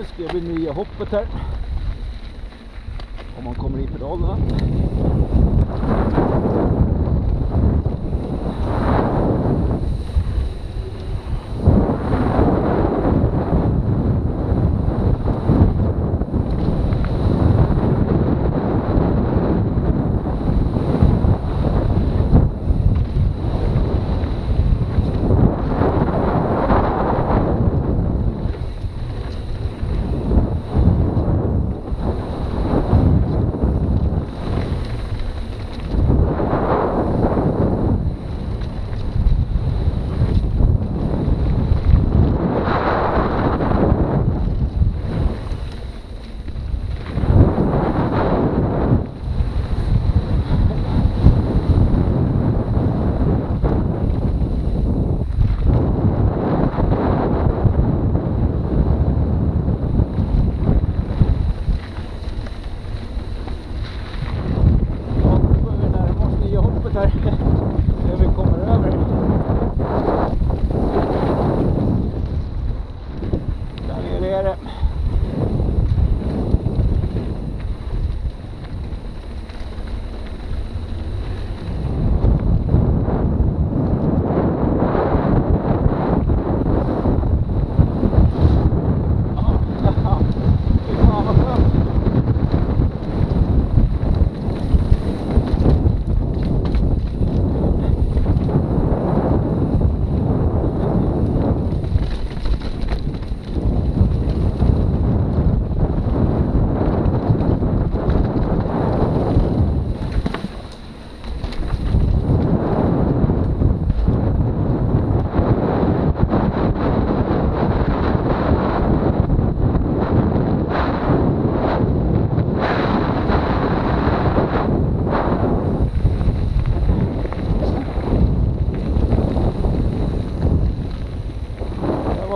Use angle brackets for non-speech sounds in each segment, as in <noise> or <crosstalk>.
Nu ska jag bli nya hoppet här. Om man kommer i pedalerna.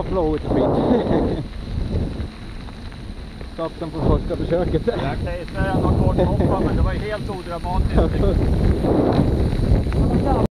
Flowigt och fint. Satt den på första försöket. Jag kan ju säga något kort hoppa, men det var helt odramatiskt. <laughs>